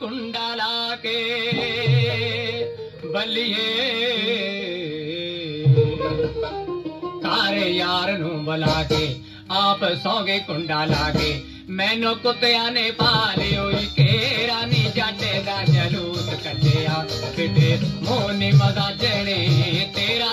कुंडला के ਬਲੀਏ ਕਾਰ ਯਾਰ ਨੂੰ ਬੁਲਾ ਕੇ ਆਪ ਸੌਂਗੇ ਕੁੰਡਾ ਲਾ ਕੇ ਮੈਨੂੰ ਕੁੱਤਿਆਂ ਨੇ ਪਾ ਲਿਓ ਕੇਰਾ ਨਹੀਂ ਜਾਂਦੇ ਦਾ ਜਲੂਸ ਕੱਲਿਆ ਕਿਤੇ ਮੋਨੀ ਮਦਾ ਜਣੇ ਤੇਰਾ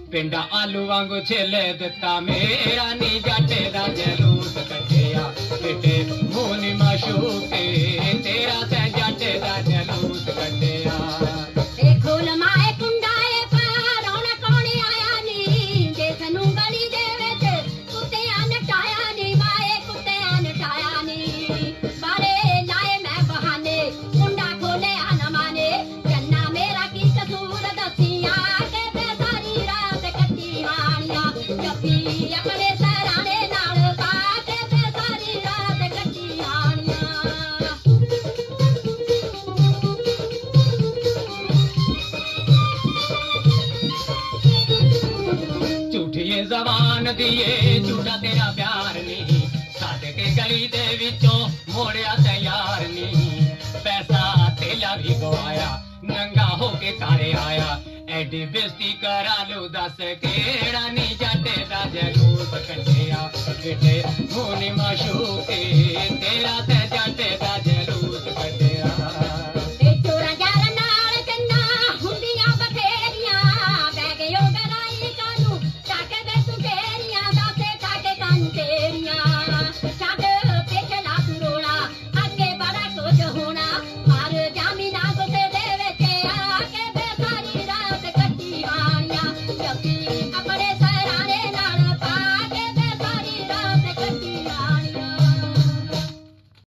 ਤੇ ਪਜਾਮਾ ਮੇਰਾ ਤੋੜ ਤੋੜ ਖਾ ਲਿਆ ਰੋਜ਼ ਪੱਟੀਆਂ ਕਰਾਵਾਂ ਨਾਲੇ ਟੀਕੇ ਵੀ ਲਵਾਵਾਂ ਪਿੰਡਾ ਆਲੂ ਵਾਂਗੂ ਛੇਲੇ ਦਿੱਤਾ ਮੇਰਾ ਨੀ ਜਾਟੇ ਦਾ ਜਲੂਸ ਕੱਢਿਆ ਬੇਟੇ ਮੂੰਹ ਨੀ ਮਾਸ਼ੂਕੇ जबान दिए, झूठा तेरा प्यार नी सद के गली दे मोड़िया तैयार नी पैसा तेला भी गवाया, नंगा होके कारे आया। मशू त